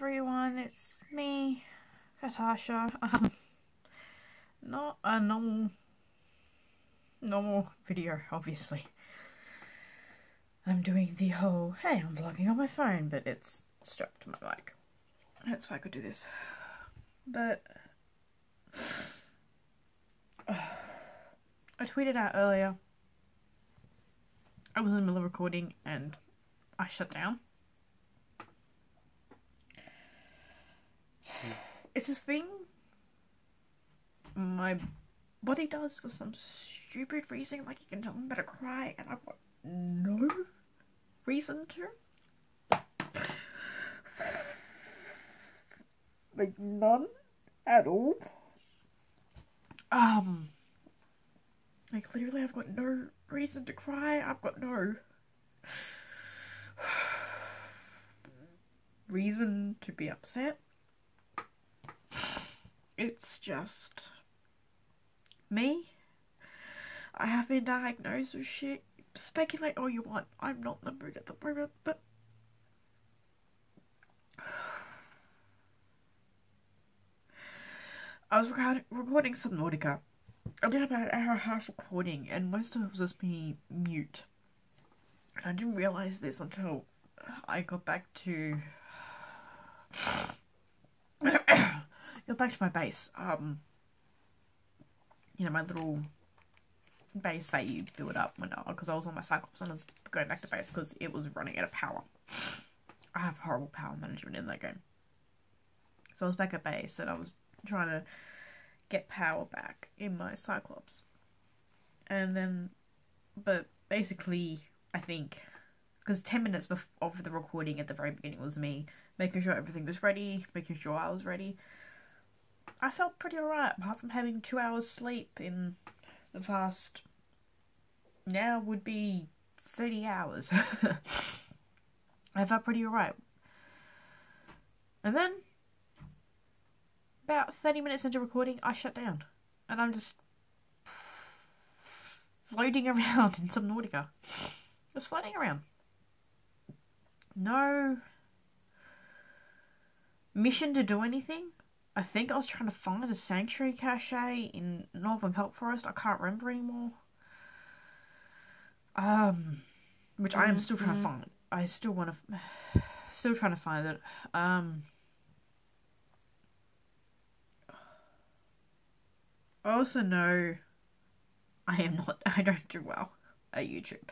everyone, it's me, Katasha. Um, not a normal, normal video, obviously. I'm doing the whole, hey, I'm vlogging on my phone, but it's strapped to my bike. That's why I could do this. But, I tweeted out earlier, I was in the middle of recording and I shut down. It's this thing my body does for some stupid reason. Like you can tell I'm about to cry, and I've got no reason to. Like none at all. Um, like literally, I've got no reason to cry. I've got no reason to be upset. It's just me. I have been diagnosed with shit. Speculate all you want. I'm not in the mood at the moment, but I was recording, recording Subnautica. I did about an hour and a half recording, and most of it was just me mute. And I didn't realize this until I got back to go back to my base. Um, you know, my little base that you build up when I because I was on my Cyclops and I was going back to base because it was running out of power. I have horrible power management in that game. So I was back at base and I was trying to get power back in my Cyclops. And then, but basically, I think, because 10 minutes before of the recording at the very beginning was me making sure everything was ready, making sure I was ready. I felt pretty alright, apart from having two hours sleep in the past now would be 30 hours. I felt pretty alright. And then, about 30 minutes into recording, I shut down. And I'm just floating around in Subnautica. Just floating around. No mission to do anything. I think I was trying to find a sanctuary cache in Northern Kelp Forest. I can't remember anymore. Um, which I am still trying to find. I still want to, still trying to find it. Um, I also know I am not. I don't do well at YouTube.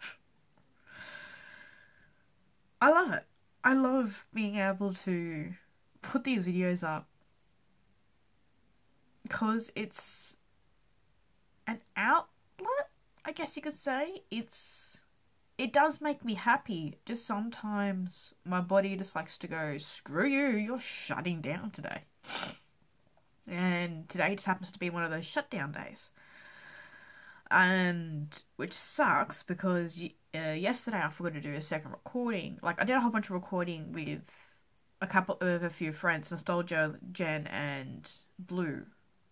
I love it. I love being able to put these videos up because it's an outlet, I guess you could say. It's it does make me happy. Just sometimes my body just likes to go, screw you, you're shutting down today. And today just happens to be one of those shutdown days. And which sucks because uh, yesterday I forgot to do a second recording. Like I did a whole bunch of recording with a couple of a few friends, Nostalgia, Jen, and Blue.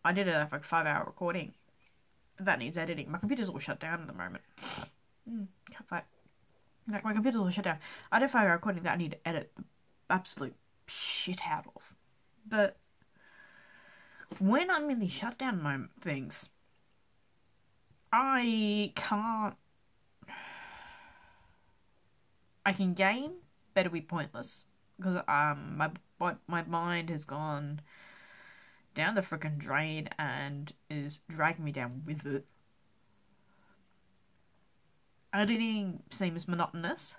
I did a like five hour recording. That needs editing. My computer's all shut down at the moment. Mm, can't fight. Like my computer's all shut down. I did a five hour recording that I need to edit the absolute shit out of. But when I'm in these shutdown moment things, I can't. I can gain, but it'll be pointless because um my my mind has gone down the freaking drain and is dragging me down with it. Editing seems monotonous,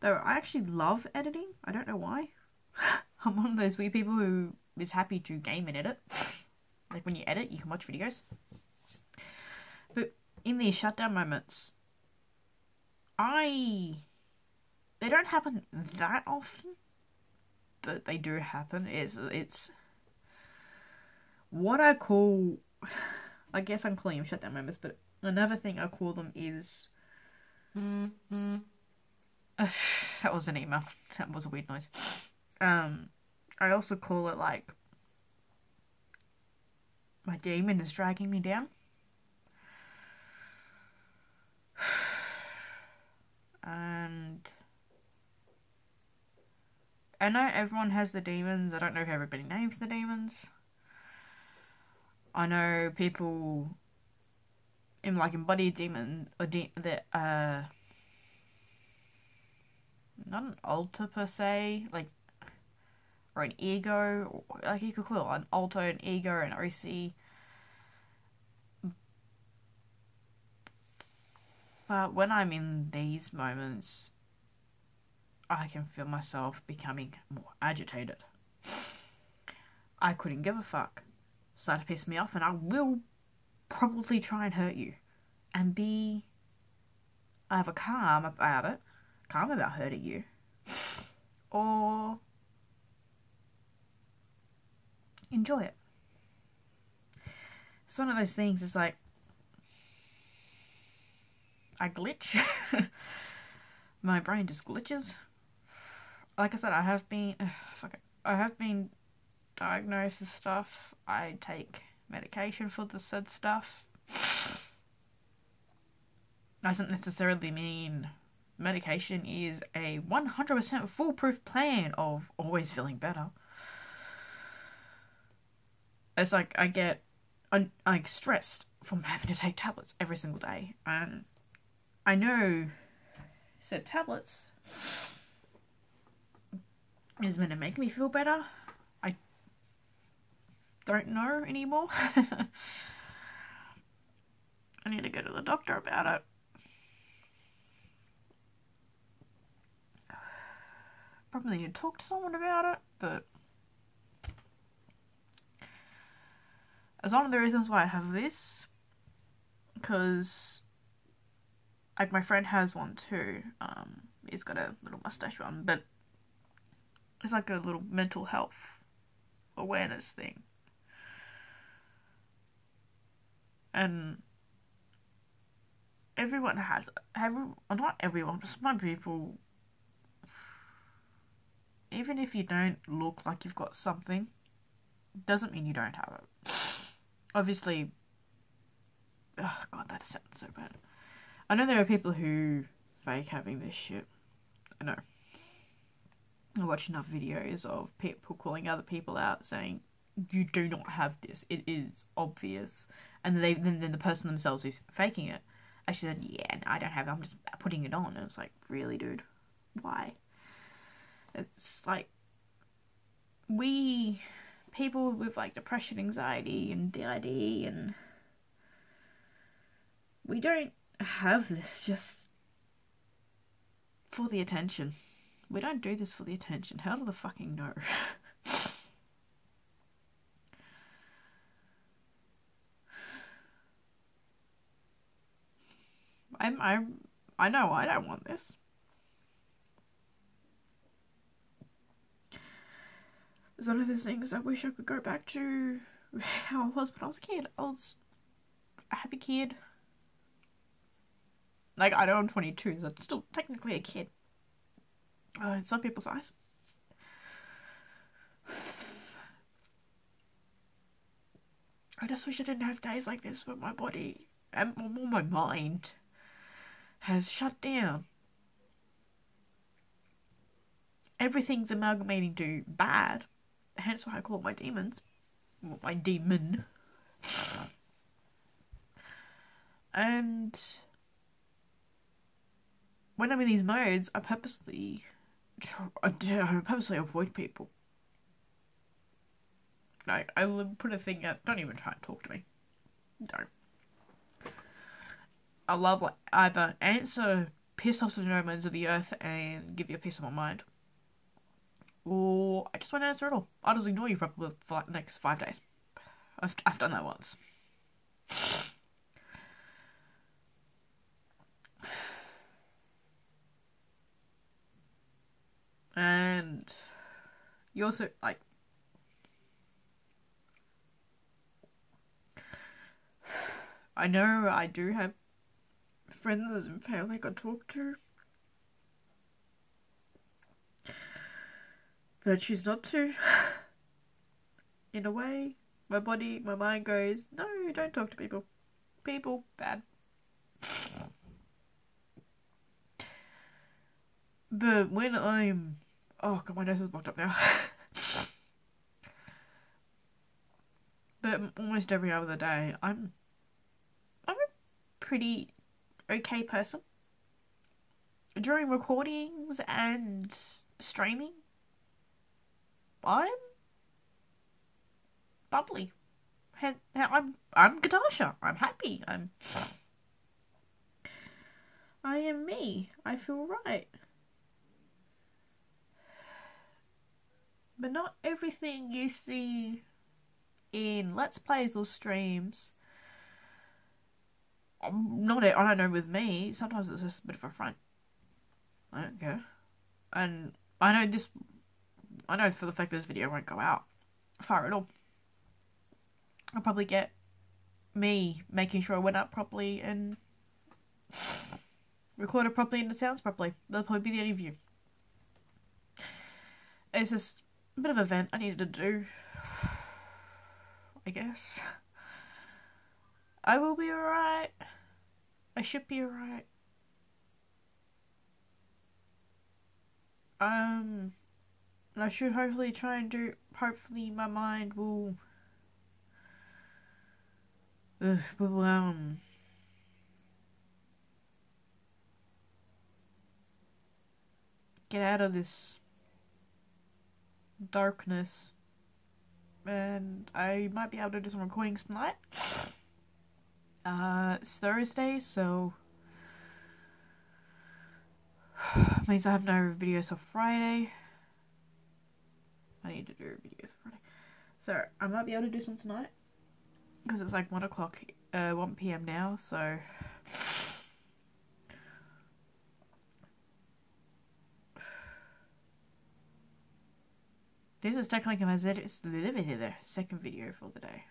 though I actually love editing. I don't know why. I'm one of those weird people who is happy to game and edit. Like when you edit, you can watch videos. But in these shutdown moments, I they don't happen that often, but they do happen. It's it's what I call, I guess I'm calling them shutdown moments, but another thing I call them is. That was an email. That was a weird noise. Um, I also call it like my demon is dragging me down. And I know everyone has the demons. I don't know if everybody names the demons. I know people in like embodied demon or de- that uh not an alter per se, like or an ego, like you could call an alter, an ego, an OC. But when I'm in these moments, I can feel myself becoming more agitated. I couldn't give a fuck. Start to piss me off, and I will probably try and hurt you. And be either calm about it, calm about hurting you, or enjoy it. It's one of those things, it's like, I glitch. My brain just glitches. Like I said, I have been, fuck it, I have been diagnosed with stuff. I take medication for the said stuff. Doesn't necessarily mean medication is a 100% foolproof plan of always feeling better. It's like I get I'm like stressed from having to take tablets every single day, and I know said tablets is meant to make me feel better. Don't know anymore. I need to go to the doctor about it. Probably need to talk to someone about it, but It's one of the reasons why I have this, because like my friend has one too. Um, he's got a little mustache one, but it's like a little mental health awareness thing. And everyone has every not everyone, but some people even if you don't look like you've got something, doesn't mean you don't have it obviously, oh god, that sounds so bad. I know there are people who fake having this shit. I know. I watch enough videos of people calling other people out saying, "You do not have this. It is obvious," and they then, then the person themselves who's faking it actually said, "Yeah, no, I don't have it. I'm just putting it on." And it's like, really, dude, why? It's like we people with like depression, anxiety, and DID, and we don't have this just for the attention. We don't do this for the attention. How do the fucking know? I'm I'm I know I don't want this. It's one of those things I wish I could go back to how I was when I was a kid. I was a happy kid. Like, I know I'm 22, so I'm still technically a kid. Uh, in some people's eyes. I just wish I didn't have days like this where my body and more my mind has shut down. Everything's amalgamating to bad hence why I call it my demons. My demon. And when I'm in these modes, I purposely, I purposely avoid people. Like I will put a thing out. Don't even try and talk to me. Don't. I love like either answer piss off the nomads of the earth and give you a piece of my mind, or I just won't answer at all. I'll just ignore you probably for like the next five days. I've, I've done that once. And you also, like, I know I do have friends and family I talk to. but I choose not to. In a way, my body, my mind goes, no, don't talk to people. People, bad. But when I'm Oh god, my nose is blocked up now. but almost every other day, I'm I'm a pretty okay person. During recordings and streaming, I'm bubbly. I'm I'm Katasha. I'm happy. I'm I am me. I feel right. But not everything you see in Let's Plays or streams. Not I don't know with me. Sometimes it's just a bit of a front. I don't care. And I know this. I know for the fact this video won't go out far at all. I'll probably get me making sure I went up properly and recorded properly and it sounds properly. That'll probably be the only view. It's just a bit of an event I needed to do. I guess. I will be alright. I should be alright. Um, I should hopefully try and do, hopefully my mind will, uh, will, um, get out of this darkness and I might be able to do some recordings tonight. Uh, it's Thursday, so means I have no videos for Friday. I need to do videos Friday. So, I might be able to do some tonight. Because it's like 1 o'clock, uh, 1 p.m. now, so... This is technically my second video for the day.